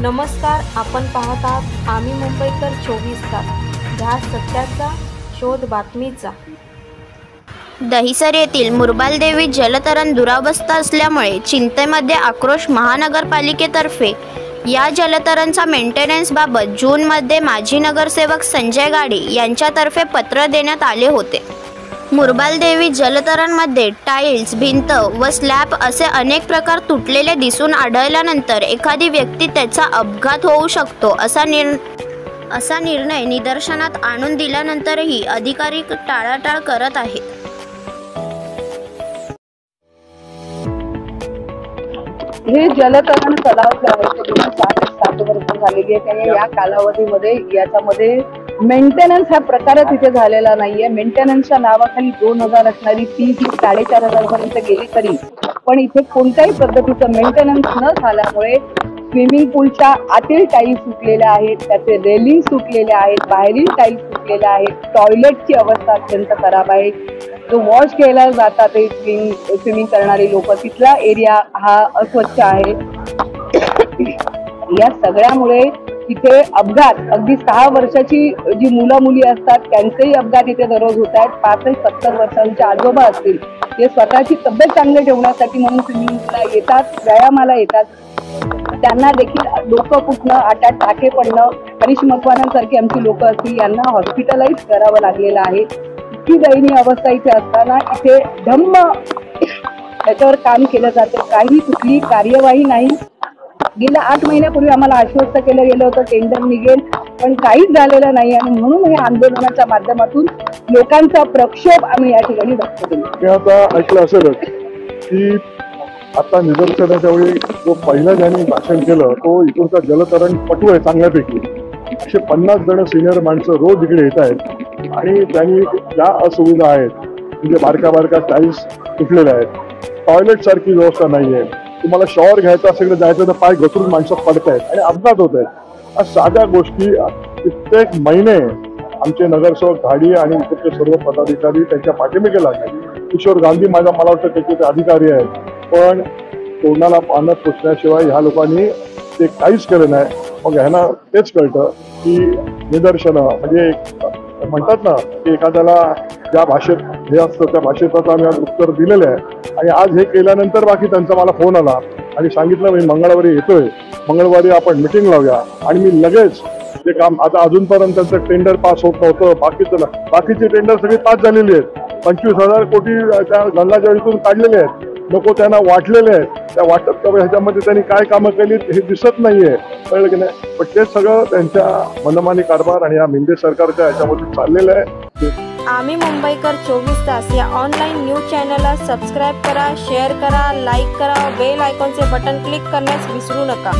नमस्कार आपण पाहत आहात आम्ही मुंबईकर चोवीस तास. ह्या सत्याचा शोध बातमीचा. दहिसर येथील मुरबालदेवी जलतरण दुरावस्था असल्यामुळे चिंतेमध्ये आक्रोश महानगरपालिकेतर्फे. या जलतरणचा मेंटेनन्सबाबत जूनमध्ये माजी नगरसेवक संजय गाडी यांच्यातर्फे पत्र देण्यात आले होते. मुरबालदेवी जलतरणमध्ये टाईल्स भिंत व स्लॅब असे अनेक प्रकार तुटलेले दिसून आढळल्यानंतर एखादी व्यक्ती त्याचा अपघात होऊ शकतो असा निर् असा निर्णय निदर्शनात आणून दिल्यानंतरही अधिकारी टाळाटाळ करत आहेत. हे जलतरण तलाव जे आहे ते दोन सात वर्ष झालेली आहे त्यामुळे या कालावधीमध्ये याच्यामध्ये मेंटेनन्स हा प्रकारच इथे झालेला नाहीये. मेंटेनन्सच्या नावाखाली दोन हजार असणारी फी ही साडेचार हजारपर्यंत गेली तरी. पण इथे कोणत्याही पद्धतीचं मेंटेनन्स न झाल्यामुळे स्विमिंग पूलच्या आतील टाईल्स सुटलेल्या आहेत त्याचे रेलिंग सुटलेले आहेत बाहेरील टाईल्स सुटलेल्या आहेत टॉयलेटची अवस्था अत्यंत खराब आहे. जो वॉश घ्यायला जातात ते स्विमिंग स्विमिंग करणारे लोक तिथला एरिया हा अस्वच्छ आहे. या सगळ्यामुळे इथे अपघात अगदी सहा वर्षाची जी मुलं मुली असतात त्यांचेही अपघात इथे दररोज होत आहेत. पाच ते सत्तर वर्षांचे आजोबा असतील ते स्वतःची तब्येत चांगली ठेवण्यासाठी म्हणून स्विमिंगला येतात व्यायामाला येतात. त्यांना देखील डोकं फुटणं आटात टाके पडणं हरीश मकवानांसारखी आमची लोक असतील यांना हॉस्पिटलाइज करावं लागलेलं आहे. इतकी दयनीय अवस्था इथे असताना इथे धम्म त्याच्यावर काम केलं जातं. काही कुठली कार्यवाही नाही. गेल्या आठ महिन्यापूर्वी आम्हाला आश्वस्त केलं गेलं होतं टेंडर निघेल पण काहीच झालेलं नाही आणि म्हणून हे आंदोलनाच्या माध्यमातून लोकांचा प्रक्षोभ आम्ही या ठिकाणी व्यक्त केला. आता ऐकलं असेलच की आता निदर्शनाच्या वेळी जो पहिला ज्यांनी भाषण केलं तो इकडचा जलतरण पटू आहे चांगल्यापैकी. असे पन्नास जण सिनियर माणसं रोज इकडे येत आहेत आणि त्यांनी ज्या असुविधा आहेत म्हणजे बारका बारका टाईल्स तुटलेल्या आहेत टॉयलेट सारखी व्यवस्था नाही आहे तुम्हाला शॉवर घ्यायचा असेल जायचं तर पाय घसरून माणसं पडत आहेत आणि अपघात होत आहेत. या साध्या गोष्टी कित्येक महिने आमचे नगरसेवक घाडी आणि इकडचे सर्व पदाधिकारी त्यांच्या पाठीमागे लागले. किशोर गांधी माझा मला वाटतं त्याचे ते अधिकारी आहेत. पण कोणाला पानं पुसण्याशिवाय ह्या लोकांनी ते काहीच केलं नाही. मग ह्यांना तेच कळतं की निदर्शनं म्हणजे म्हणतात ना की एखाद्याला ज्या भाषेत हे असतं त्या भाषेत आता आम्ही उत्तर दिलेलं आहे. आणि आज हे केल्यानंतर बाकी त्यांचा मला फोन आला आणि सांगितलं मी मंगळवारी येतोय. मंगळवारी आपण मिटिंग लावूया. आणि मी लगेच ते काम आता अजूनपर्यंत त्यांचं टेंडर पास होत नव्हतं. बाकीचं बाकीचे टेंडर सगळे पास झालेली आहेत. पंचवीस हजार कोटी त्या गंगाजळीतून काढलेले आहेत. नको त्यांना वाटलेले आहेत. त्या वाटत करून ह्याच्यामध्ये त्यांनी काय कामं केली हे दिसत नाहीये. कळलं की नाही? पण ते सगळं त्यांच्या मनमानी कारभार आणि या मिंदे सरकारच्या ह्याच्यामध्ये चाललेलं आहे. आम्ही मुंबईकर चोवीस तास या ऑनलाईन न्यूज चॅनलला सबस्क्राईब करा शेअर करा लाईक करा बेल आयकॉनचे बटन क्लिक करण्यास विसरू नका.